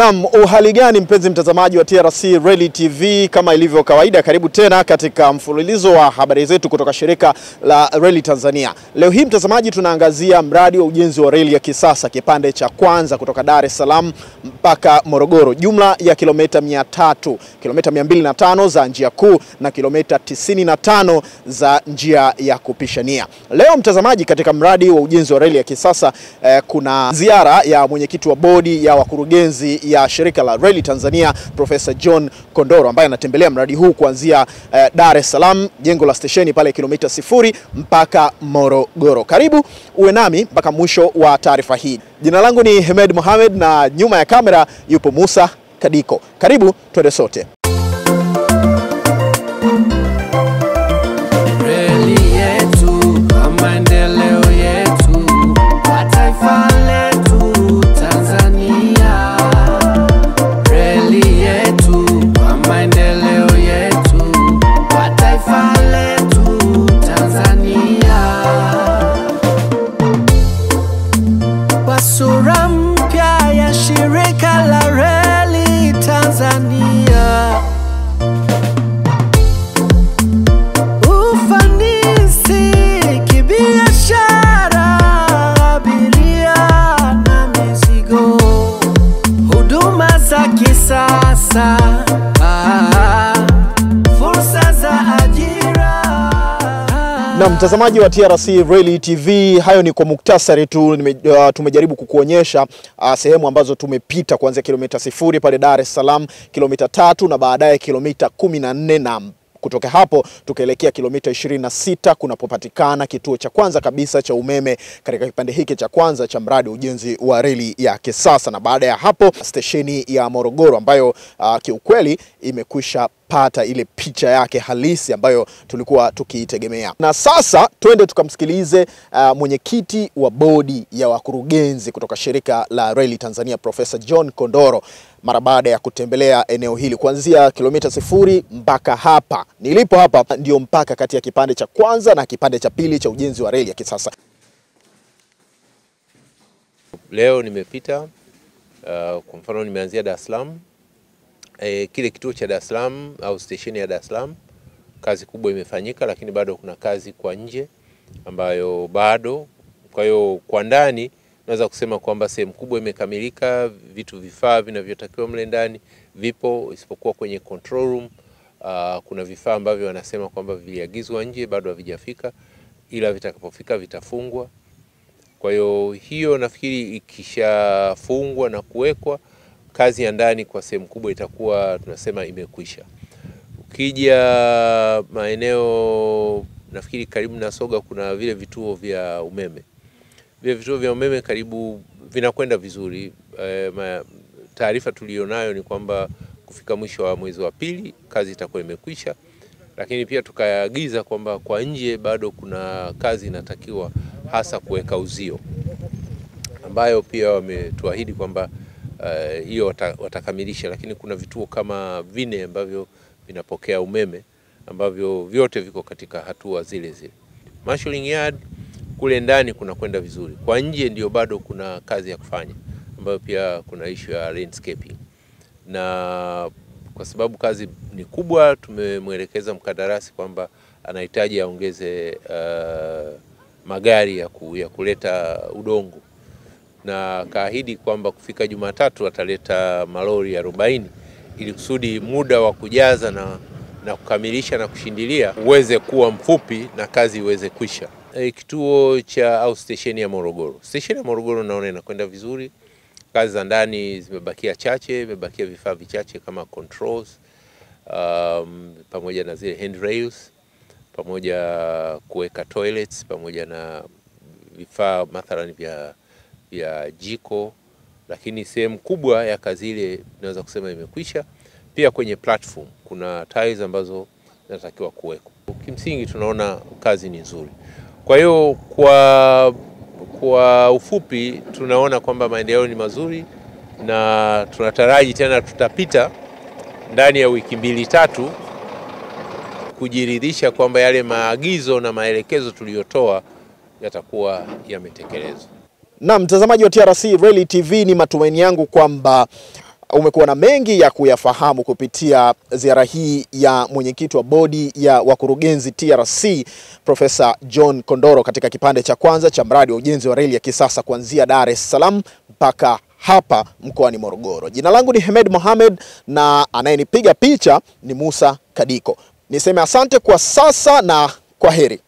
Naam, uhali gani mpenzi mtazamaji wa TRC Rally TV, kama ilivyo kawaida, karibu tena katika mfululizo wa habari zetu kutoka shirika la Rally Tanzania. Leo hii mtazamaji, tunaangazia mradi wa ujenzi wa reli ya kisasa kipande cha kwanza kutoka Dar es Salaam mpaka Morogoro, jumla ya kilomita 300, kilomita 205 za njia kuu na kilomita 95 za njia ya kupishania. Leo mtazamaji, katika mradi wa ujenzi wa reli ya kisasa eh, kuna ziara ya mwenyekiti wa bodi ya wakurugenzi ya shirika la reli Tanzania Profesa John Kondoro ambaye anatembelea mradi huu kuanzia eh, Dar es Salaam jengo la stesheni pale kilomita sifuri mpaka Morogoro. Karibu uwe nami mpaka mwisho wa taarifa hii. Jina langu ni Hemed Mohamed na nyuma ya kamera yupo Musa Kadiko. Karibu twende sote. Ah, fursa ajira. Na mtazamaji wa TRC Rally TV, hayo ni kwa muktasari tu. Uh, tumejaribu kukuonyesha uh, sehemu ambazo tumepita kuanzia kilomita sifuri pale Dar es Salaam, kilomita tatu na baadaye kilomita kumi na nne na kutoka hapo tukaelekea kilomita 26 kunapopatikana kituo cha kwanza kabisa cha umeme katika kipande hiki cha kwanza cha mradi wa ujenzi wa reli ya kisasa, na baada ya hapo stesheni ya Morogoro ambayo uh, kiukweli imekwisha pata ile picha yake halisi ambayo tulikuwa tukiitegemea. Na sasa twende tukamsikilize uh, mwenyekiti wa bodi ya wakurugenzi kutoka shirika la reli Tanzania Profesa John Kondoro mara baada ya kutembelea eneo hili kuanzia kilomita sifuri mpaka hapa nilipo hapa, ndio mpaka kati ya kipande cha kwanza na kipande cha pili cha ujenzi wa reli ya kisasa. Leo nimepita uh, kwa mfano nimeanzia Dar es Salaam e, kile kituo cha Dar es Salaam au stesheni ya Dar es Salaam, kazi kubwa imefanyika, lakini bado kuna kazi kwa nje ambayo bado. Kwa hiyo kwa ndani naweza kusema kwamba sehemu kubwa imekamilika, vitu vifaa vinavyotakiwa mle ndani vipo, isipokuwa kwenye control room uh, kuna vifaa ambavyo wanasema kwamba viliagizwa nje bado havijafika, ila vitakapofika vitafungwa. Kwa hiyo hiyo nafikiri ikishafungwa na kuwekwa, kazi ya ndani kwa sehemu kubwa itakuwa tunasema imekwisha. Ukija maeneo nafikiri karibu na Soga kuna vile vituo vya umeme, vile vituo vya umeme karibu vinakwenda vizuri. E, taarifa tuliyonayo ni kwamba kufika mwisho wa mwezi wa pili kazi itakuwa imekwisha, lakini pia tukaagiza kwamba kwa nje bado kuna kazi inatakiwa hasa kuweka uzio ambayo pia wametuahidi kwamba hiyo uh, wata, watakamilisha, lakini kuna vituo kama vine ambavyo vinapokea umeme ambavyo vyote viko katika hatua zile zile. Marshalling yard kule ndani kuna kwenda vizuri, kwa nje ndio bado kuna kazi ya kufanya, ambayo pia kuna issue ya landscaping, na kwa sababu kazi ni kubwa, tumemwelekeza mkandarasi kwamba anahitaji aongeze uh, magari ya, ku, ya kuleta udongo na kaahidi kwamba kufika Jumatatu ataleta malori arobaini ili kusudi muda wa kujaza na, na kukamilisha na kushindilia uweze kuwa mfupi na kazi iweze kwisha. E, kituo cha au stesheni ya Morogoro, stesheni ya Morogoro naona inakwenda vizuri. Kazi za ndani zimebakia chache, imebakia vifaa vichache kama controls, um, pamoja na zile handrails pamoja kuweka toilets pamoja na vifaa mathalani vya, vya jiko, lakini sehemu kubwa ya kazi ile tunaweza kusema imekwisha. Pia kwenye platform kuna tiles ambazo zinatakiwa kuwekwa. Kimsingi tunaona kazi ni nzuri. Kwa hiyo kwa, kwa ufupi tunaona kwamba maendeleo ni mazuri na tunataraji tena tutapita ndani ya wiki mbili tatu kujiridhisha kwamba yale maagizo na maelekezo tuliyotoa yatakuwa yametekelezwa. Na mtazamaji wa TRC Rally TV, ni matumaini yangu kwamba umekuwa na mengi ya kuyafahamu kupitia ziara hii ya mwenyekiti wa bodi ya wakurugenzi TRC Profesa John Kondoro katika kipande cha kwanza cha mradi wa ujenzi wa reli ya kisasa kuanzia Dar es Salaam mpaka hapa mkoani Morogoro. Jina langu ni Hemed Mohamed na anayenipiga picha ni Musa Kadiko. Niseme asante kwa sasa na kwa heri.